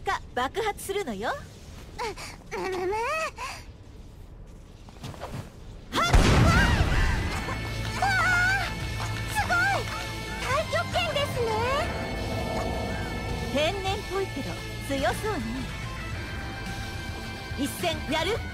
か爆発するのよ。むむむはっわすごい太極ですね。天然っぽいけど強そうね。一戦やる。